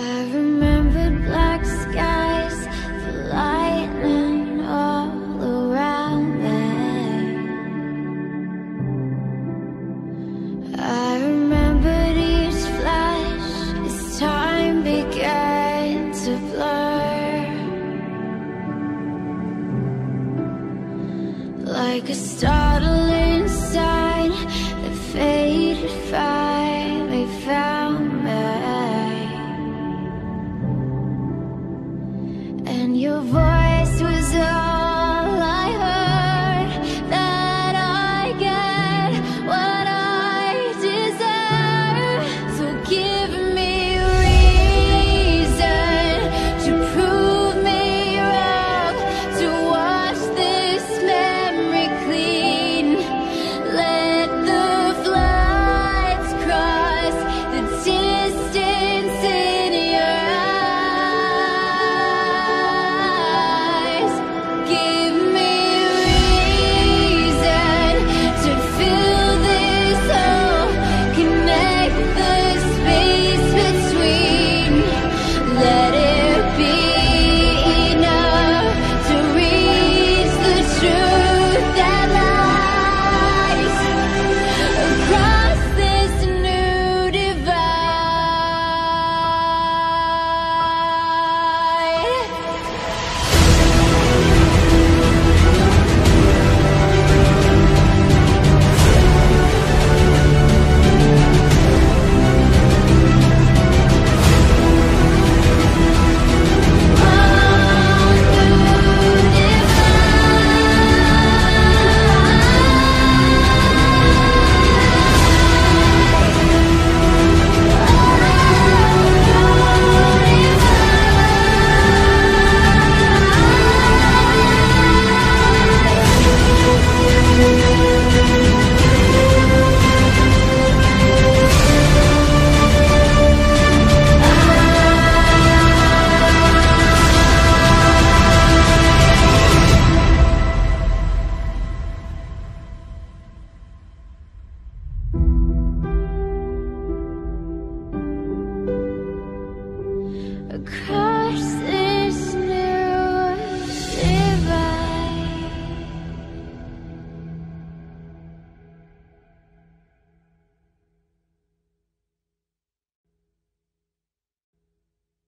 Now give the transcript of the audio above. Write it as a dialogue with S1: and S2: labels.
S1: I remembered black skies, the lightning all around me. I remembered each flash as time began to blur. Like a startling sign that faded fast. Voice was all A.